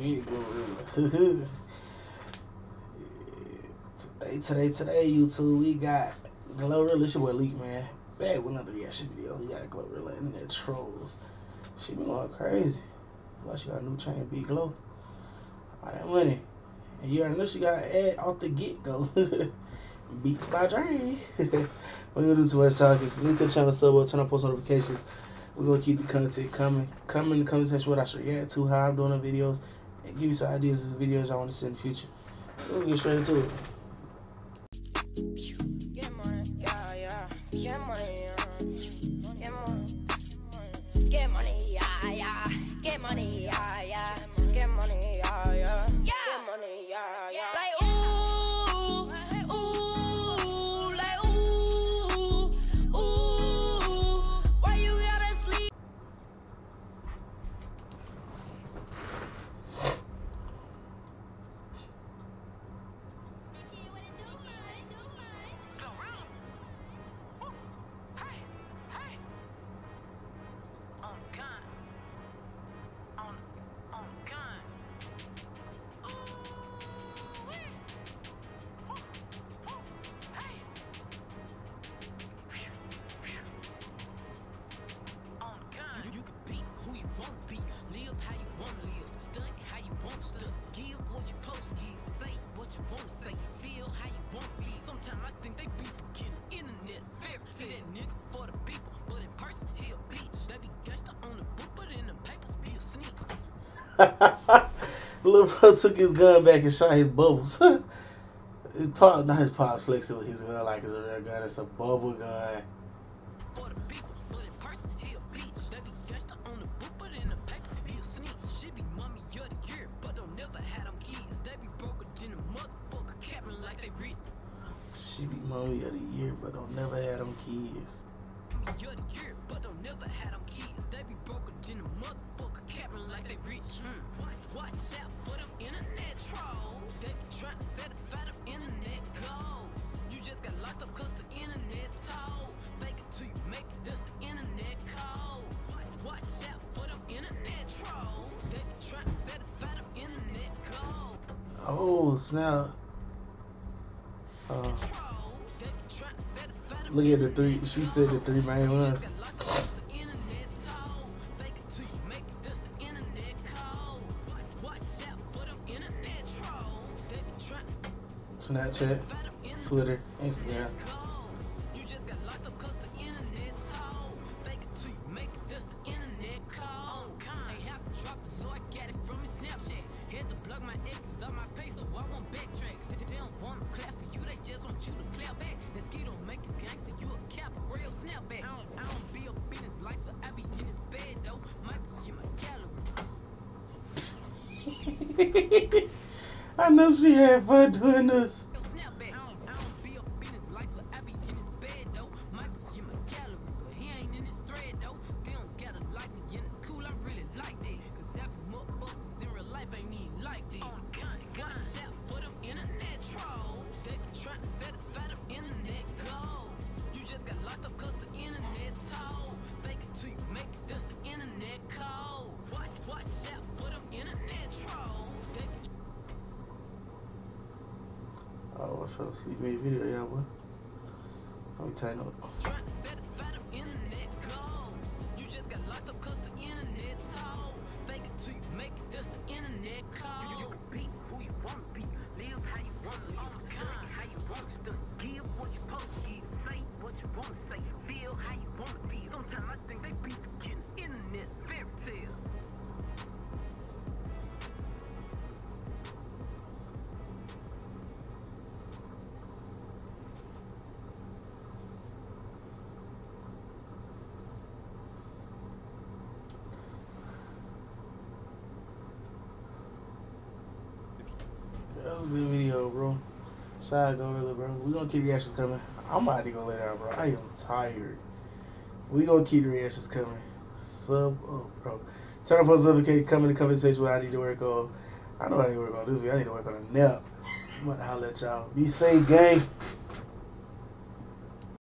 Today, today, today, YouTube, we got GloRilla. It's your boy Lique, man. Back with another reaction video. We got GloRilla and the trolls. She been going crazy. Like she got a new chain, Big Glow. All that money. And you already know she got ad off the get go. Beats by Dre. we gonna do too much talking. Need to the channel sub up, turn on post notifications. We're gonna keep the content coming. Come in the comment section what I should react to, how I'm doing the videos, and give you some ideas of videos I want to see in the future. We'll get straight into it. Get money, yeah, yeah. Get money, yeah. That nigga for the people, but in person he a bitch. They be gangsta on the book, but in the papers be a snitch. Little bro took his gun back and shot his bubbles. his pop, not his pop flexing with his gun like it's a real gun. It's a bubble gun. For the people, She be mommy of the year, but don't never have them kids. You're the year, but don't never had them kids. They be broken a motherfucker, like they rich. Mm. Watch out for them internet trolls. They be trying to satisfy them internet goals. You just got locked up cause the internet told. Fake it till you make it, that's the internet code. Watch out for them internet trolls. They be trying to satisfy them internet goals. Oh snap! Uh, look at the three. She said the three main ones. Snapchat, Twitter, Instagram. Just want you to clap back. This kid don't make you gangster, you a cap, a real snapback. I don't, I don't be up in his lights, but I be in his bed though. Might be in my gallery. I know she had fun doing this. Fell asleep mid video, yeah, boy. Let me tighten up. Shout out GloRilla, bro. We're gonna keep reactions coming. I'm about to go lay down, bro. I am tired. We gonna keep the reactions coming. Sub up, bro. Turn on post notification. Come in the comment section what I need to work on. I know I need to work on this week. I need to work on a nap. I'm about to holler at y'all. Be safe, gang.